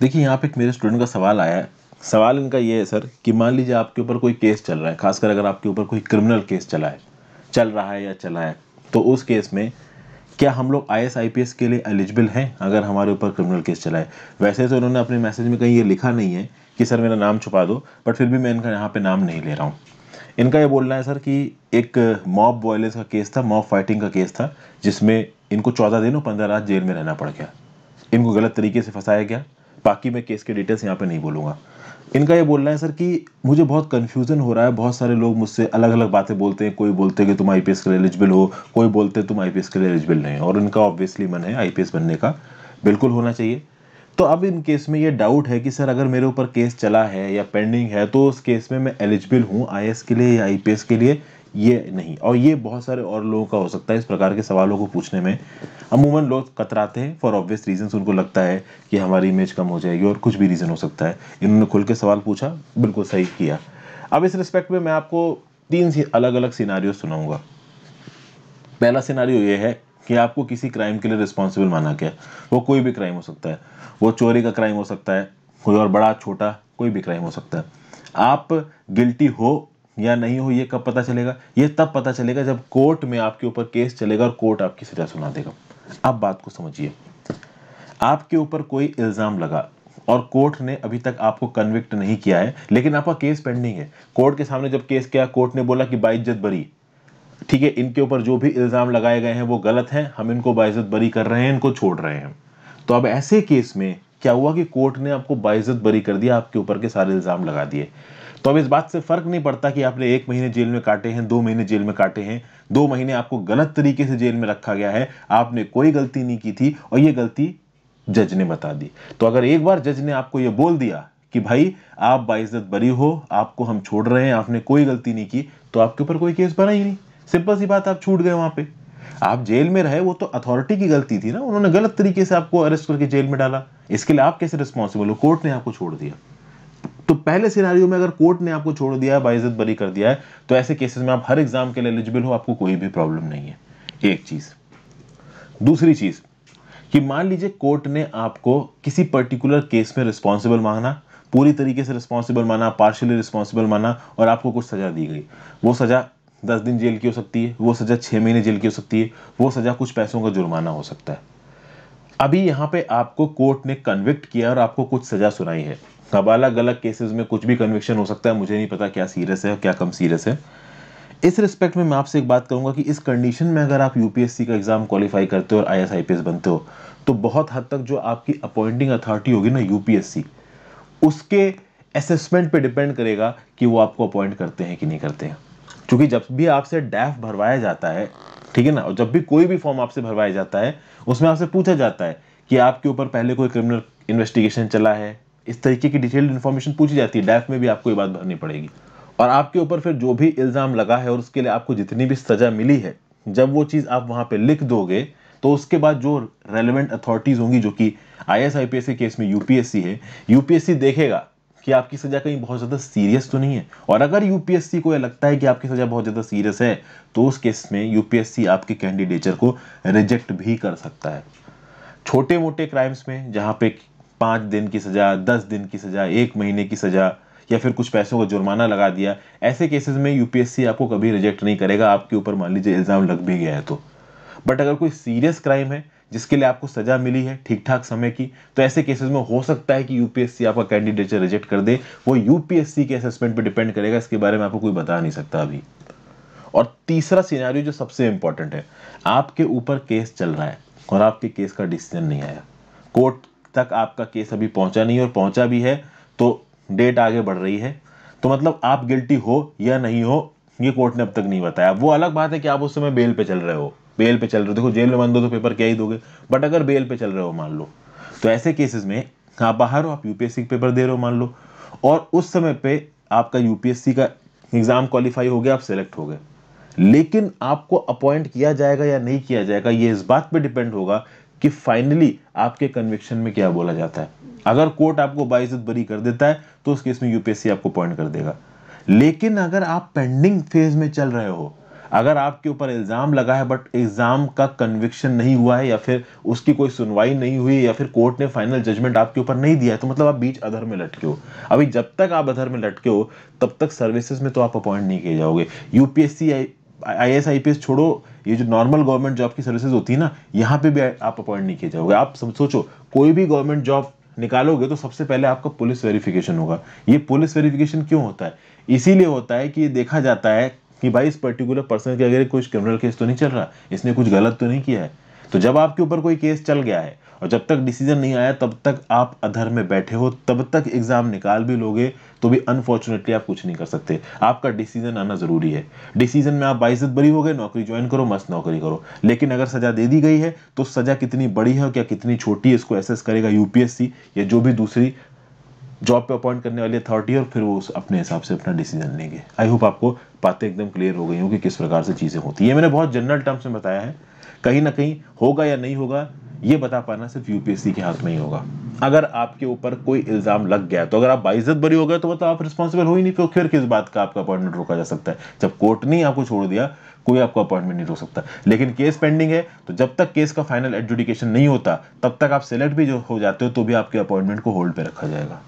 देखिए, यहाँ पे एक मेरे स्टूडेंट का सवाल आया है। सवाल इनका ये है, सर, कि मान लीजिए आपके ऊपर कोई केस चल रहा है, खासकर अगर आपके ऊपर कोई क्रिमिनल केस चला है, चल रहा है या चला है तो उस केस में क्या हम लोग आई एस के लिए एलिजिबल हैं अगर हमारे ऊपर क्रिमिनल केस चला है? वैसे तो उन्होंने अपने मैसेज में कहीं ये लिखा नहीं है कि, सर, मेरा नाम छुपा दो बट फिर भी मैं इनका यहाँ पे नाम नहीं ले रहा हूँ। इनका ये बोलना है, सर, कि एक मॉब वॉयलेंस का केस था मॉब फाइटिंग का केस था, जिसमें इनको चौदह दिन पंद्रह रात जेल में रहना पड़ गया। इनको गलत तरीके से फंसाया गया बाकी मैं केस के डिटेल्स यहाँ पे नहीं बोलूँगा। इनका ये बोलना है सर कि मुझे बहुत कन्फ्यूज़न हो रहा है, बहुत सारे लोग मुझसे अलग अलग बातें बोलते हैं। कोई बोलते हैं कि तुम आईपीएस के लिए एलिजिबल हो, कोई बोलते हैं तुम आईपीएस के लिए एलिजिबल नहीं और इनका ऑब्वियसली मन है आई बनने का। बिल्कुल होना चाहिए। तो अब इन केस में ये डाउट है कि सर अगर मेरे ऊपर केस चला है या पेंडिंग है तो उस केस में मैं एलिजिबल हूँ आई के लिए या आईपीएस के लिए? ये नहीं। और ये बहुत सारे और लोगों का हो सकता है इस प्रकार के सवालों को पूछने में। अमूमन लोग कतराते हैं फॉर ऑब्वियस रीजन उनको लगता है कि हमारी इमेज कम हो जाएगी और कुछ भी रीज़न हो सकता है। इन्होंने खुल के सवाल पूछा, बिल्कुल सही किया। अब इस रिस्पेक्ट में मैं आपको तीन अलग अलग सिनारियो सुनाऊँगा। पहला सिनारियो ये है कि आपको किसी क्राइम के लिए रिस्पॉन्सिबल माना गया। वो कोई भी क्राइम हो सकता है। वो चोरी का क्राइम हो सकता है, कोई और बड़ा, छोटा, कोई भी क्राइम हो सकता है। आप गिल्टी हो या नहीं हो, ये कब पता चलेगा? ये तब पता चलेगा जब कोर्ट में आपके ऊपर केस चलेगा और कोर्ट आपकी सजा सुना देगा। अब बात को समझिए। आपके ऊपर कोई इल्ज़ाम लगा और कोर्ट ने अभी तक आपको कन्विक्ट नहीं किया है, लेकिन आपका केस पेंडिंग है। कोर्ट के सामने जब केस किया, कोर्ट ने बोला कि बाइज्जत बरी। ठीक है, इनके ऊपर जो भी इल्ज़ाम लगाए गए हैं, वो गलत हैं। हम इनको बाइज्जत बरी कर रहे हैं, इनको छोड़ रहे हैं। तो अब ऐसे केस में क्या हुआ कि कोर्ट ने आपको बाइज्जत बरी कर दिया आपके ऊपर के सारे इल्ज़ाम लगा दिए? तो अब इस बात से फ़र्क नहीं पड़ता कि आपने एक महीने जेल में काटे हैं, दो महीने जेल में काटे हैं। दो महीने आपको गलत तरीके से जेल में रखा गया है। आपने कोई गलती नहीं की थी और ये गलती जज ने बता दी। तो अगर एक बार जज ने आपको ये बोल दिया कि भाई, आप बाइज्जत बरी हो, आपको हम छोड़ रहे हैं, आपने कोई गलती नहीं की तो आपके ऊपर कोई केस बना ही नहीं। सिंपल सी बात, आप छूट गए वहाँ पे। आप जेल में रहे, वो तो अथॉरिटी की गलती थी ना, उन्होंने गलत तरीके से आपको अरेस्ट करके जेल में डाला। इसके लिए आप कैसे रिस्पॉन्सिबल हो? कोर्ट ने आपको छोड़ दिया। तो पहले सिनारियो में अगर कोर्ट ने आपको छोड़ दिया है, बाइज्जत बरी कर दिया है तो ऐसे केसेस में आप हर एग्ज़ाम के लिए एलिजिबल हो, आपको कोई भी प्रॉब्लम नहीं है। एक चीज़। दूसरी चीज़ कि मान लीजिए कोर्ट ने आपको किसी पर्टिकुलर केस में रिस्पॉन्सिबल मांगना पूरी तरीके से रिस्पॉन्सिबल माना, पार्शियली रिस्पॉन्सिबल माना, और आपको कुछ सजा दी गई। वो सजा दस दिन जेल की हो सकती है, वो सजा छह महीने जेल की हो सकती है, वो सजा कुछ पैसों का जुर्माना हो सकता है। अभी यहाँ पे आपको कोर्ट ने कन्विक्ट किया और आपको कुछ सजा सुनाई है। अब अलग अलग केसेस में कुछ भी कन्विक्शन हो सकता है, मुझे नहीं पता क्या सीरियस है क्या कम सीरियस है। इस रिस्पेक्ट में मैं आपसे एक बात करूँगा कि इस कंडीशन में अगर आप यूपीएससी का एग्ज़ाम क्वालिफाई करते हो और आई एस बनते हो तो बहुत हद तक जो आपकी अपॉइंटिंग अथॉरिटी होगी ना यूपीएससी उसके असेसमेंट पे डिपेंड करेगा कि वो आपको अपॉइंट करते हैं कि नहीं करते हैं। क्योंकि जब भी आपसे डैफ भरवाया जाता है, ठीक है ना, और जब भी कोई भी फॉर्म आपसे भरवाया जाता है, उसमें आपसे पूछा जाता है कि आपके ऊपर पहले कोई क्रिमिनल इन्वेस्टिगेशन चला है इस तरीके की डिटेल्ड इन्फॉर्मेशन पूछी जाती है। डैफ में भी आपको ये बात भरनी पड़ेगी। और आपके ऊपर फिर जो भी इल्ज़ाम लगा है और उसके लिए आपको जितनी भी सज़ा मिली है, जब वो चीज़ आप वहाँ पे लिख दोगे तो उसके बाद जो रेलिवेंट अथॉरिटीज़ होंगी, जो कि आई एस आई के केस में यूपीएससी है यूपीएससी देखेगा कि आपकी सजा कहीं बहुत ज़्यादा सीरियस तो नहीं है। और अगर यूपीएससी को यह लगता है कि आपकी सजा बहुत ज़्यादा सीरियस है तो उस केस में यूपीएससी आपके कैंडिडेचर को रिजेक्ट भी कर सकता है। छोटे मोटे क्राइम्स में, जहाँ पे पाँच दिन की सज़ा, दस दिन की सज़ा, एक महीने की सज़ा, या फिर कुछ पैसों का जुर्माना लगा दिया, ऐसे केसेस में यूपीएससी आपको कभी रिजेक्ट नहीं करेगा। आपके ऊपर मान लीजिए इल्ज़ाम लग भी गया है तो। बट अगर कोई सीरियस क्राइम है, जिसके लिए आपको सजा मिली है ठीक ठाक समय की तो ऐसे केसेस में हो सकता है कि यूपीएससी आपका कैंडिडेचर रिजेक्ट कर दे। वो यूपीएससी के असेसमेंट पर डिपेंड करेगा, इसके बारे में आपको कोई बता नहीं सकता अभी। और तीसरा सिनारियो जो सबसे इंपॉर्टेंट है, आपके ऊपर केस चल रहा है और आपके केस का डिसीज़न नहीं आया। कोर्ट तक आपका केस अभी पहुँचा नहीं और पहुँचा भी है तो डेट आगे बढ़ रही है। तो मतलब आप गिल्टी हो या नहीं हो, ये कोर्ट ने अब तक नहीं बताया। वो अलग बात है कि आप उस समय बेल पे चल रहे हो। बेल पे चल रहे हो। देखो, जेल में बंद हो तो पेपर क्या ही दोगे, बट अगर बेल पे चल रहे हो, मान लो तो ऐसे केसेस में आप बाहर हो, आप यूपीएससी के पेपर दे रहे हो, मान लो, और उस समय पे आपका यूपीएससी का एग्ज़ाम क्वालिफाई हो गया, आप सेलेक्ट हो गए। लेकिन आपको अपॉइंट किया जाएगा या नहीं किया जाएगा, ये इस बात पे डिपेंड होगा कि फाइनली आपके कन्विक्शन में क्या बोला जाता है। अगर कोर्ट आपको बाइज्जत बरी कर देता है तो उस केस में यूपीएससी आपको पॉइंट कर देगा। लेकिन अगर आप पेंडिंग फ़ेज़ में चल रहे हो, अगर आपके ऊपर इल्ज़ाम लगा है बट एग्ज़ाम का कन्विक्शन नहीं हुआ है, या फिर उसकी कोई सुनवाई नहीं हुई, या फिर कोर्ट ने फाइनल जजमेंट आपके ऊपर नहीं दिया है तो मतलब आप बीच अधर में लटके हो। अभी जब तक आप अधर में लटके हो, तब तक सर्विसेज़ में तो आप अपॉइंट नहीं किए जाओगे। UPSC I S I P S छोड़ो, ये जो नॉर्मल गवर्नमेंट जॉब की सर्विसेज़ होती है ना, यहाँ पे भी आप अपॉइंट नहीं किए जाओगे। आप सब सोचो, कोई भी गवर्नमेंट जॉब निकालोगे तो सबसे पहले आपका पुलिस वेरिफिकेशन होगा। ये पुलिस वेरिफिकेशन क्यों होता है? इसीलिए होता है कि ये देखा जाता है कि भाई इस पर्टिकुलर पर्सन के अगर कुछ क्रिमिनल केस तो नहीं चल रहा, इसने कुछ गलत तो नहीं किया है। तो जब आपके ऊपर कोई केस चल गया है और जब तक डिसीज़न नहीं आया, तब तक आप अधर में बैठे हो, तब तक एग्ज़ाम निकाल भी लोगे तो भी अनफॉर्चुनेटली आप कुछ नहीं कर सकते। आपका डिसीज़न आना ज़रूरी है। डिसीज़न में आप बाइज्जत बरी हो गए, नौकरी ज्वाइन करो, मस्त नौकरी करो। लेकिन अगर सजा दे दी गई है तो सजा कितनी बड़ी है क्या कितनी छोटी है, इसको एसेस करेगा यूपीएससी या जो भी दूसरी जॉब पे अपॉइंट करने वाली अथॉरिटी और फिर वो अपने हिसाब से अपना डिसीज़न लेंगे। आई होप आपको बातें एकदम क्लियर हो गई होंगी, किस प्रकार से चीज़ें होती है। मैंने बहुत जनरल टर्म्स में बताया है। कहीं ना कहीं होगा या नहीं होगा ये बता पाना सिर्फ़ यूपीएससी के हाथ में ही होगा। अगर आपके ऊपर कोई इल्ज़ाम लग गया तो अगर आप बाइज्जत बरी हो गए तो मतलब आप रिस्पॉन्सिबल हो ही नहीं, फिर किस बात का आपका अपॉइंटमेंट रोका जा सकता है? जब कोर्ट ने आपको छोड़ दिया, कोई आपको अपॉइंटमेंट नहीं रोक सकता। लेकिन केस पेंडिंग है तो जब तक केस का फाइनल एडजुडिकेशन नहीं होता, तब तक आप सेलेक्ट भी जो हो जाते हो तो भी आपके अपॉइंटमेंट को होल्ड पर रखा जाएगा।